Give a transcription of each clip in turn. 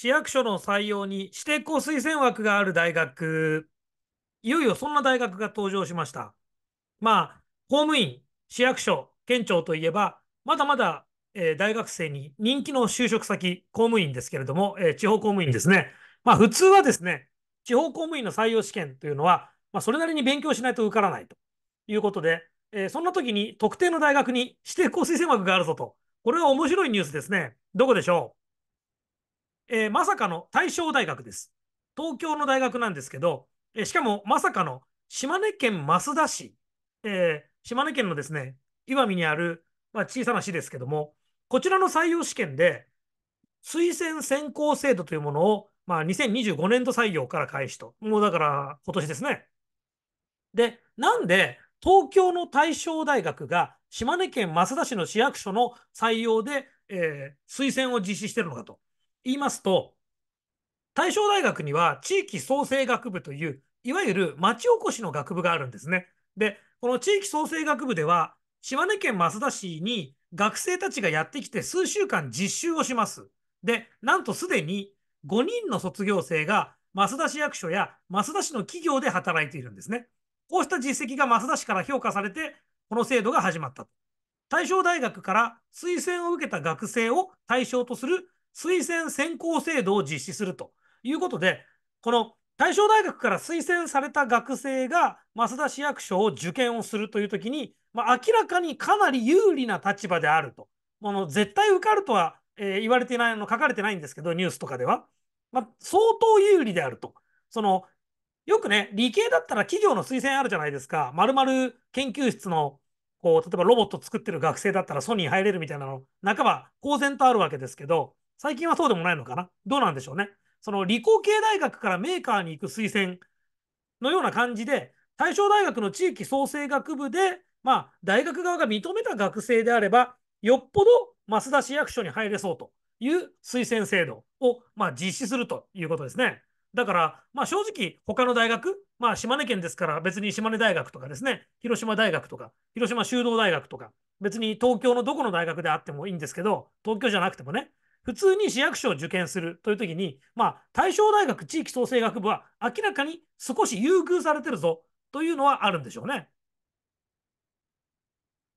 市役所の採用に指定校推薦枠がある大学、いよいよそんな大学が登場しました。まあ、公務員、市役所、県庁といえば、まだまだ、えー、大学生に人気の就職先、公務員ですけれども、えー、地方公務員ですね。まあ、普通はですね、地方公務員の採用試験というのは、まあ、それなりに勉強しないと受からないということで、えー、そんな時に特定の大学に指定校推薦枠があるぞと。これは面白いニュースですね。どこでしょう、えー、まさかの大正大学です。東京の大学なんですけど、えー、しかもまさかの島根県益田市、えー、島根県のですね、岩見にある、まあ、小さな市ですけども、こちらの採用試験で、推薦選考制度というものを、まあ、2025年度採用から開始と。もうだから今年ですね。で、なんで東京の大正大学が島根県益田市の市役所の採用で、えー、推薦を実施してるのかと言いますと、大正大学には地域創生学部という、いわゆる町おこしの学部があるんですね。で、この地域創生学部では、島根県益田市に学生たちがやってきて数週間実習をします。で、なんとすでに5人の卒業生が益田市役所や益田市の企業で働いているんですね。こうした実績が増田市から評価されて、この制度が始まった。大正大学から推薦を受けた学生を対象とする推薦選考制度を実施するということで、この大正大学から推薦された学生が増田市役所を受験をするというときに、まあ、明らかにかなり有利な立場であると。もの絶対受かるとは、えー、言われてないの、書かれてないんですけど、ニュースとかでは。まあ、相当有利であると。そのよくね、理系だったら企業の推薦あるじゃないですか。まるまる研究室の、こう、例えばロボット作ってる学生だったらソニー入れるみたいなの、半ば公然とあるわけですけど、最近はそうでもないのかな？どうなんでしょうね。その理工系大学からメーカーに行く推薦のような感じで、大正大学の地域創生学部で、まあ、大学側が認めた学生であれば、よっぽど増田市役所に入れそうという推薦制度を、まあ、実施するということですね。だから、まあ、正直、他の大学、まあ、島根県ですから別に島根大学とかですね、広島大学とか、広島修道大学とか、別に東京のどこの大学であってもいいんですけど、東京じゃなくてもね、普通に市役所を受験するというときに、まあ、大正大学地域創生学部は明らかに少し優遇されてるぞというのはあるんでしょうね。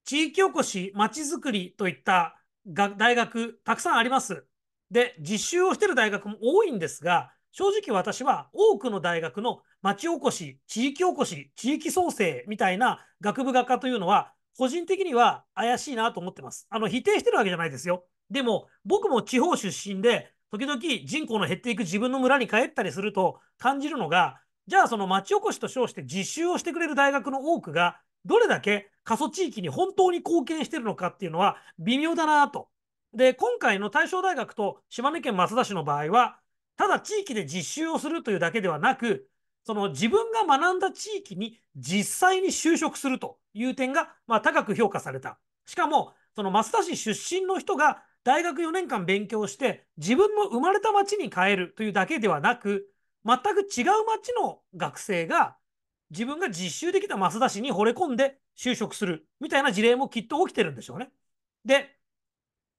地域おこし、まちづくりといった大学、たくさんあります。で、実習をしてる大学も多いんですが、正直私は多くの大学の町おこし、地域おこし、地域創生みたいな学部学科というのは、個人的には怪しいなと思ってます。あの、否定してるわけじゃないですよ。でも、僕も地方出身で、時々人口の減っていく自分の村に帰ったりすると感じるのが、じゃあその町おこしと称して実習をしてくれる大学の多くが、どれだけ過疎地域に本当に貢献してるのかっていうのは微妙だなと。で、今回の大正大学と島根県益田市の場合は、ただ地域で実習をするというだけではなく、その自分が学んだ地域に実際に就職するという点が、まあ、高く評価された。しかも、その増田市出身の人が大学4年間勉強して自分の生まれた町に帰るというだけではなく、全く違う町の学生が自分が実習できた増田市に惚れ込んで就職するみたいな事例もきっと起きてるんでしょうね。で、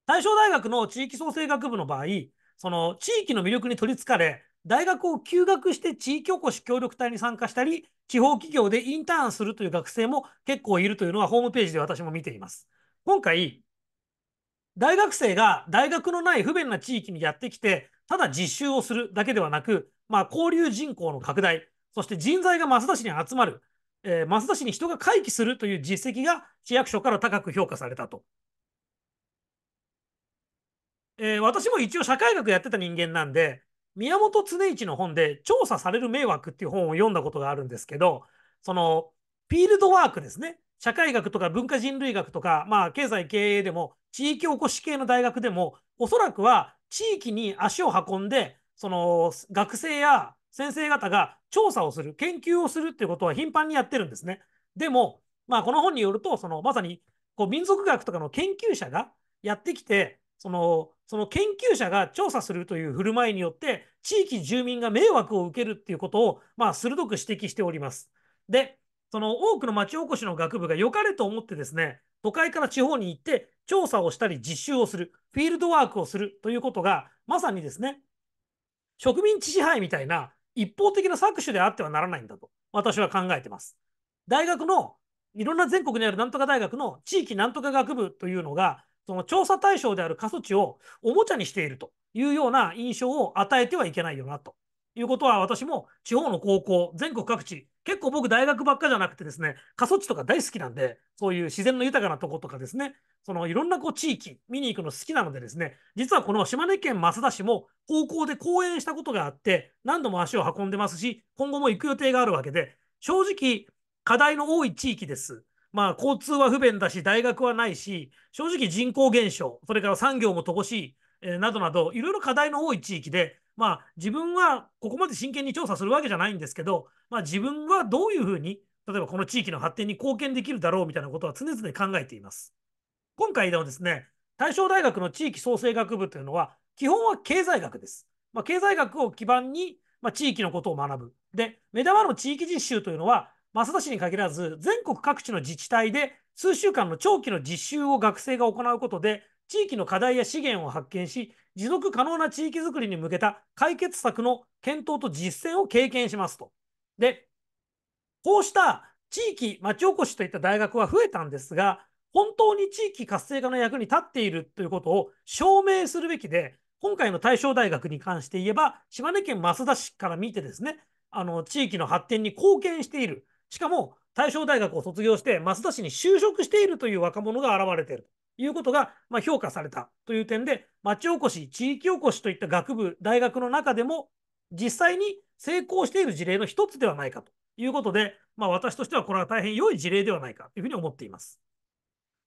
大正大学の地域創生学部の場合、その地域の魅力に取りつかれ、大学を休学して地域おこし協力隊に参加したり、地方企業でインターンするという学生も結構いるというのはホームページで私も見ています。今回、大学生が大学のない不便な地域にやってきて、ただ実習をするだけではなく、まあ、交流人口の拡大、そして人材が増田市に集まる、えー、増田市に人が回帰するという実績が市役所から高く評価されたとえー、私も一応社会学やってた人間なんで、宮本常一の本で調査される迷惑っていう本を読んだことがあるんですけど、そのフィールドワークですね。社会学とか文化人類学とか、まあ経済経営でも地域おこし系の大学でも、おそらくは地域に足を運んで、その学生や先生方が調査をする、研究をするっていうことは頻繁にやってるんですね。でも、まあこの本によると、そのまさにこう民族学とかの研究者がやってきて、そのその研究者が調査するという振る舞いによって地域住民が迷惑を受けるっていうことを、まあ、鋭く指摘しております。でその多くの町おこしの学部が良かれと思ってですね都会から地方に行って調査をしたり実習をするフィールドワークをするということがまさにですね植民地支配みたいな一方的な搾取であってはならないんだと私は考えてます。大学のいろんな全国にあるなんとか大学の地域なんとか学部というのがその調査対象である過疎地をおもちゃにしているというような印象を与えてはいけないよなということは私も地方の高校全国各地結構僕大学ばっかじゃなくてですね過疎地とか大好きなんでそういう自然の豊かなとことかですねそのいろんなこう地域見に行くの好きなのでですね実はこの島根県益田市も高校で講演したことがあって何度も足を運んでますし今後も行く予定があるわけで正直課題の多い地域です。まあ、交通は不便だし、大学はないし、正直人口減少、それから産業も乏しい、え、などなど、いろいろ課題の多い地域で、まあ、自分はここまで真剣に調査するわけじゃないんですけど、まあ、自分はどういうふうに、例えばこの地域の発展に貢献できるだろうみたいなことは常々考えています。今回ではですね、大正大学の地域創生学部というのは、基本は経済学です。まあ、経済学を基盤に、まあ、地域のことを学ぶ。で、目玉の地域実習というのは、増田市に限らず、全国各地の自治体で数週間の長期の実習を学生が行うことで、地域の課題や資源を発見し、持続可能な地域づくりに向けた解決策の検討と実践を経験しますと。で、こうした地域町おこしといった大学は増えたんですが、本当に地域活性化の役に立っているということを証明するべきで、今回の大正大学に関して言えば、島根県益田市から見てですね、あの地域の発展に貢献している。しかも、大正大学を卒業して、増田市に就職しているという若者が現れているいうことが、まあ、評価されたという点で、町おこし、地域おこしといった学部、大学の中でも、実際に成功している事例の一つではないかということで、まあ、私としてはこれは大変良い事例ではないかというふうに思っています。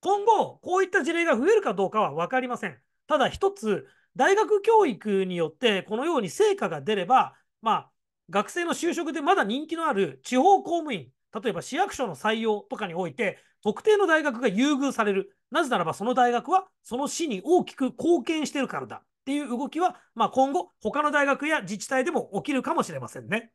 今後、こういった事例が増えるかどうかは分かりません。ただ一つ、大学教育によってこのように成果が出れば、まあ、学生の就職でまだ人気のある地方公務員、例えば市役所の採用とかにおいて、特定の大学が優遇される。なぜならばその大学はその市に大きく貢献してるからだっていう動きは、まあ、今後他の大学や自治体でも起きるかもしれませんね。